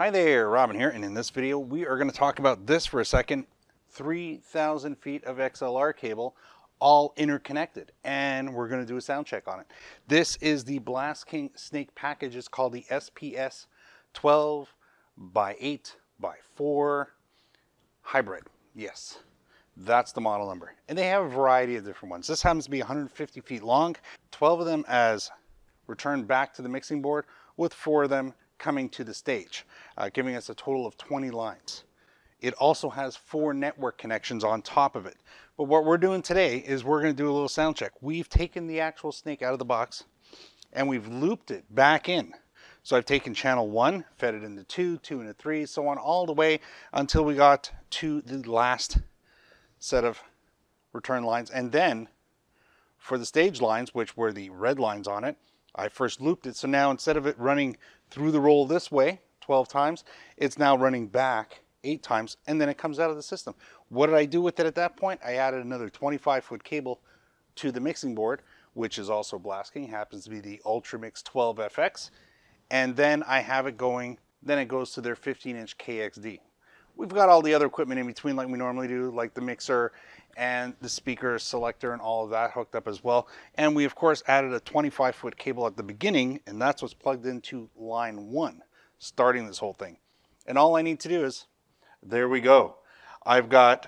Hi there, Robin here, and in this video we are going to talk about this for a second. 3,000 feet of XLR cable, all interconnected, and we're going to do a sound check on it. This is the Blastking Snake package. It's called the SPS 12 by 8 by 4 hybrid. Yes, that's the model number. And they have a variety of different ones. This happens to be 150 feet long, 12 of them as returned back to the mixing board, with four of them coming to the stage, uh, giving us a total of 20 lines. It also has four network connections on top of it. But what we're doing today is we're going to do a little sound check. We've taken the actual snake out of the box and we've looped it back in. So I've taken channel one, fed it into two, two into three, so on all the way until we got to the last set of return lines. And then for the stage lines, which were the red lines on it, I first looped it. So now instead of it running through the roll this way 12 times, it's now running back eight times and then it comes out of the system. What did I do with it at that point? I added another 25 foot cable to the mixing board, which is also Blastking, happens to be the Ultramix 12FX. And then I have it going, then it goes to their 15 inch KXD. We've got all the other equipment in between like we normally do, like the mixer and the speaker selector and all of that hooked up as well. And we of course added a 25 foot cable at the beginning and that's what's plugged into line one, starting this whole thing. And all I need to do is, there we go. I've got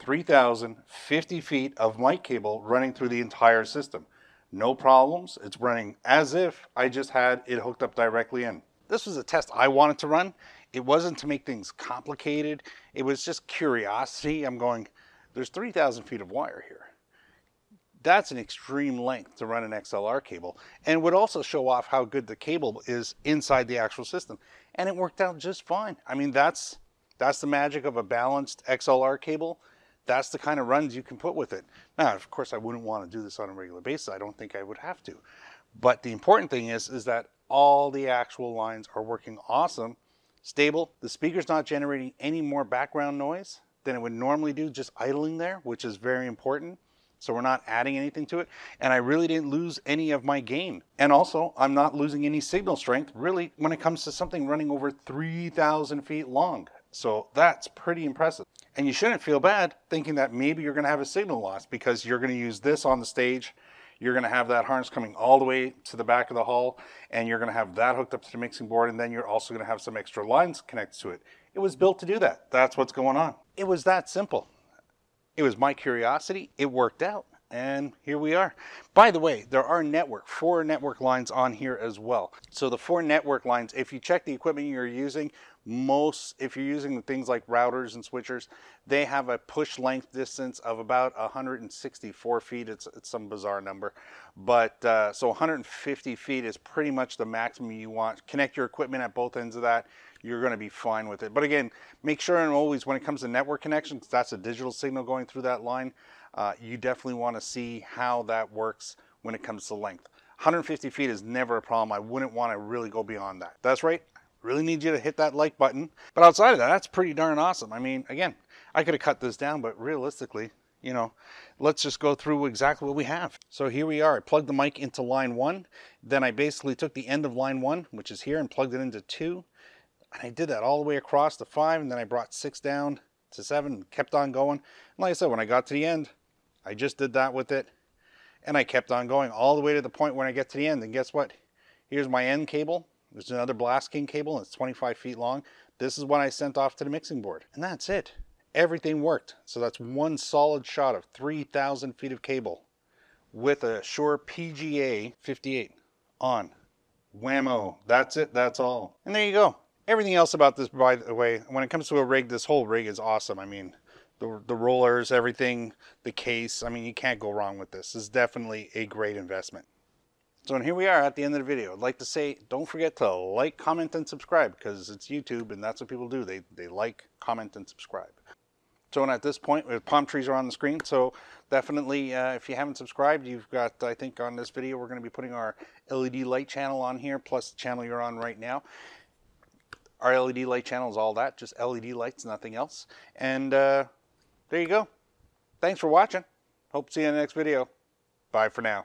3,050 feet of mic cable running through the entire system. No problems. It's running as if I just had it hooked up directly in. This was a test I wanted to run. It wasn't to make things complicated. It was just curiosity. I'm going, there's 3,000 feet of wire here. That's an extreme length to run an XLR cable and would also show off how good the cable is inside the actual system. And it worked out just fine. I mean, that's, that's the magic of a balanced XLR cable. That's the kind of runs you can put with it. Now, of course, I wouldn't want to do this on a regular basis. I don't think I would have to. But the important thing is, is that all the actual lines are working awesome, stable. The speaker's not generating any more background noise than it would normally do just idling there, which is very important. So we're not adding anything to it. And I really didn't lose any of my gain. And also, I'm not losing any signal strength, really, when it comes to something running over 3,000 feet long. So that's pretty impressive. And you shouldn't feel bad thinking that maybe you're going to have a signal loss because you're going to use this on the stage. You're going to have that harness coming all the way to the back of the hull, and you're going to have that hooked up to the mixing board, and then you're also going to have some extra lines connected to it. It was built to do that. That's what's going on. It was that simple. It was my curiosity. It worked out. And here we are. By the way, there are network, four network lines on here as well. So the four network lines, if you check the equipment you're using, most, if you're using things like routers and switchers, they have a push length distance of about 164 feet. It's, it's some bizarre number. But uh, so 150 feet is pretty much the maximum you want. Connect your equipment at both ends of that you're going to be fine with it. But again, make sure and always when it comes to network connections, that's a digital signal going through that line. Uh, you definitely want to see how that works when it comes to length. 150 feet is never a problem. I wouldn't want to really go beyond that. That's right. Really need you to hit that like button. But outside of that, that's pretty darn awesome. I mean, again, I could have cut this down, but realistically, you know, let's just go through exactly what we have. So here we are. I plugged the mic into line one. Then I basically took the end of line one, which is here, and plugged it into two. And I did that all the way across to five, and then I brought six down to seven and kept on going. And like I said, when I got to the end, I just did that with it, and I kept on going all the way to the point when I get to the end. And guess what? Here's my end cable. There's another Blastking cable, and it's 25 feet long. This is what I sent off to the mixing board. And that's it. Everything worked. So that's one solid shot of 3,000 feet of cable with a Shure PGA 58 on. Whammo. That's it. That's all. And there you go. Everything else about this, by the way, when it comes to a rig, this whole rig is awesome. I mean, the, the rollers, everything, the case, I mean, you can't go wrong with this. This is definitely a great investment. So and here we are at the end of the video. I'd like to say, don't forget to like, comment, and subscribe because it's YouTube and that's what people do. They, they like, comment, and subscribe. So and at this point, palm trees are on the screen. So definitely, uh, if you haven't subscribed, you've got, I think on this video, we're going to be putting our LED light channel on here, plus the channel you're on right now. Our LED light channel is all that, just LED lights, nothing else. And uh, there you go. Thanks for watching. Hope to see you in the next video. Bye for now.